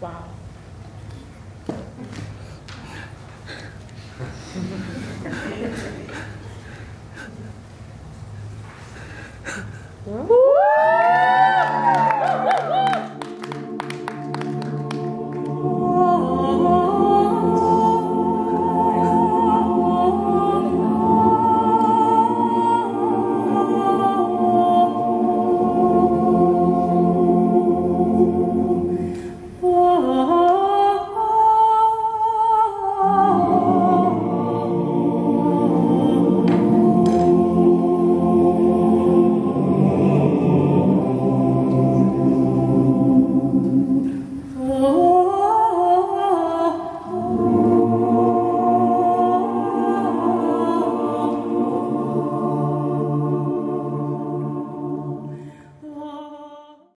Wow.